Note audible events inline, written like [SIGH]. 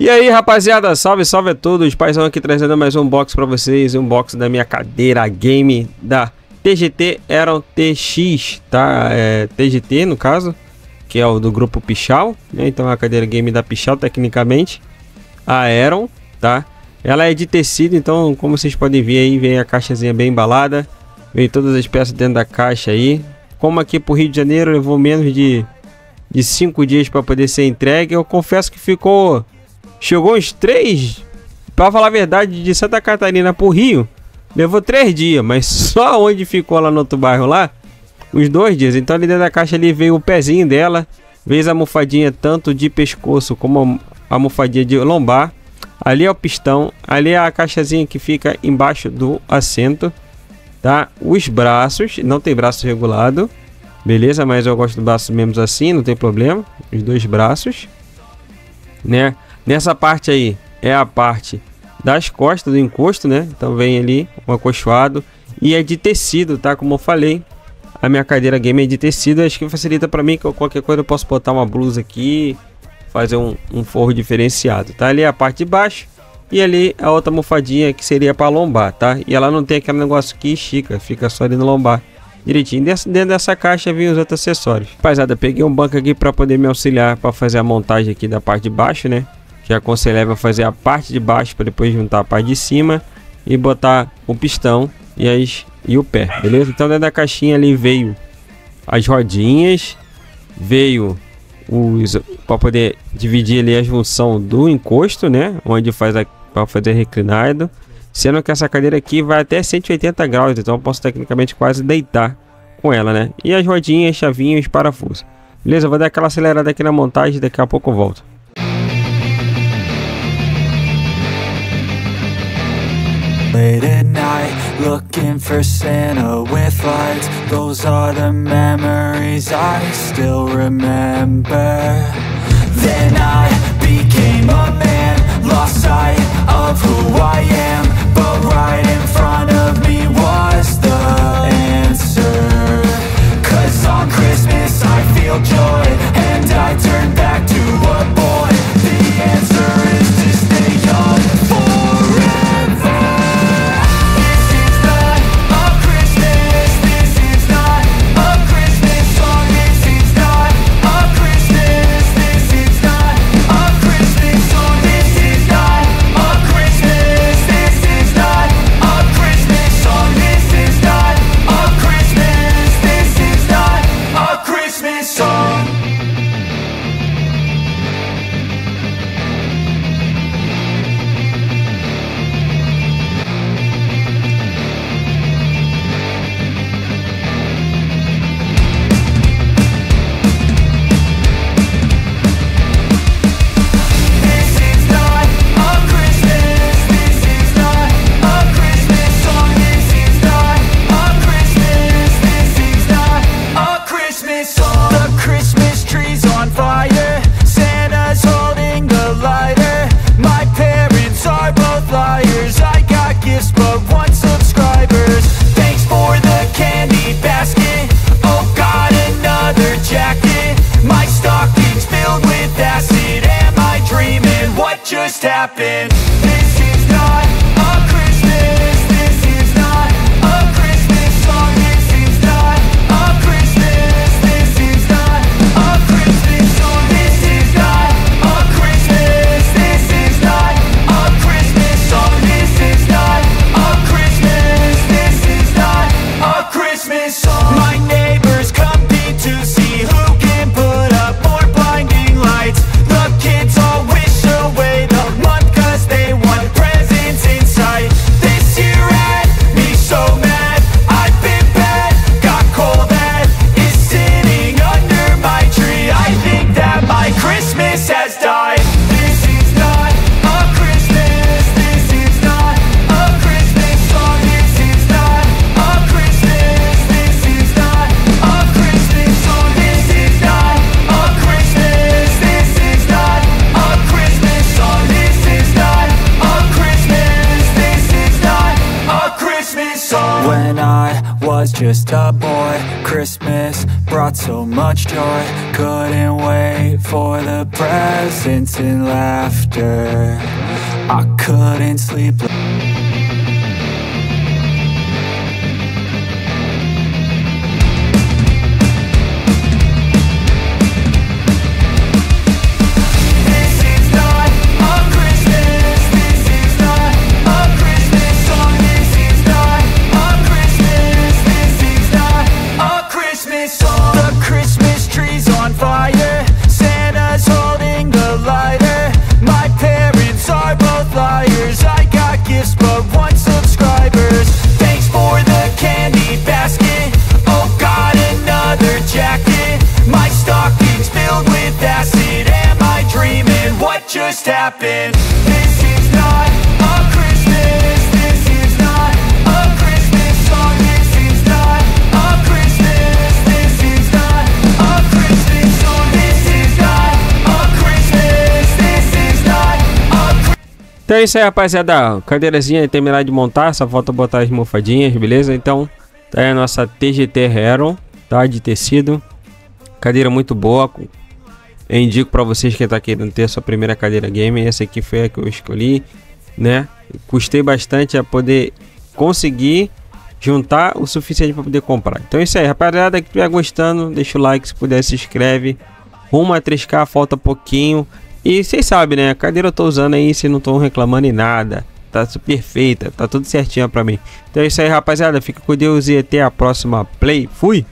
E aí, rapaziada, salve, salve a todos. Paizão aqui trazendo mais um box para vocês, um box da minha cadeira game da TGT Aeron TX, tá? É, TGT no caso, que é o do grupo Pichal, né? Então é a cadeira game da Pichal tecnicamente. A Aeron, tá? Ela é de tecido, então como vocês podem ver aí, vem a caixazinha bem embalada. Vem todas as peças dentro da caixa aí. Como aqui pro Rio de Janeiro levou menos de de cinco dias para poder ser entregue, eu confesso que ficou Chegou uns três, para falar a verdade, de Santa Catarina pro Rio, levou três dias, mas [LAUGHS] só onde ficou lá no outro bairro lá, uns dois dias. Então ali dentro da caixa ali veio o pezinho dela, veio a almofadinha tanto de pescoço como a almofadinha de lombar. Ali é o pistão, ali é a caixazinha que fica embaixo do assento, tá? Os braços, não tem braço regulado, beleza? Mas eu gosto do braço mesmo assim, não tem problema. Os dois braços, né? Nessa parte aí é a parte das costas do encosto, né? Então vem ali um acolchoado e é de tecido, tá? Como eu falei, a minha cadeira game é de tecido, acho que facilita para mim que qualquer coisa eu posso botar uma blusa aqui, fazer um, um forro diferenciado, tá? Ali é a parte de baixo e ali a outra almofadinha que seria para lombar, tá? E ela não tem aquele negócio que estica, fica só ali no lombar direitinho. Dentro dessa caixa vem os outros acessórios. Rapaziada, peguei um banco aqui para poder me auxiliar para fazer a montagem aqui da parte de baixo, né? Que aconselhável fazer a parte de baixo para depois juntar a parte de cima e botar o pistão e, as, e o pé, beleza? Então dentro da caixinha ali veio as rodinhas, veio os para poder dividir ali a junção do encosto, né? Onde faz para fazer reclinado, sendo que essa cadeira aqui vai até 180 graus, então eu posso tecnicamente quase deitar com ela, né? E as rodinhas, chavinhos, parafusos. Beleza? Vou dar aquela acelerada aqui na montagem, daqui a pouco eu volto. Late at night, looking for Santa with lights. Those are the memories I still remember. Then I became a man, lost sight of just happened. Was just a boy. Christmas brought so much joy. Couldn't wait for the presents and laughter. I couldn't sleep Christmas tree's on fire. Santa's holding the lighter. My parents are both liars. I got gifts, but one subscribers. Thanks for the candy basket. Oh, got another jacket. My stocking's filled with acid. Am I dreaming? What just happened? This is Então é isso aí, rapaziada. Cadeirazinha terminar de montar, só falta botar as mofadinhas, beleza? Então, tá aí a nossa TGT Heron, tá? De tecido. Cadeira muito boa. Eu indico pra vocês que tá querendo ter sua primeira cadeira game. Essa aqui foi a que eu escolhi, né? Custei bastante a poder conseguir juntar o suficiente para poder comprar. Então é isso aí, rapaziada. Que estiver gostando, deixa o like, se puder, se inscreve. Rumo a 3K, falta pouquinho. E vocês sabem, né? A cadeira eu tô usando aí, se não tô reclamando em nada. Tá perfeita, tá tudo certinho pra mim. Então é isso aí, rapaziada. Fica com Deus e até a próxima play. Fui!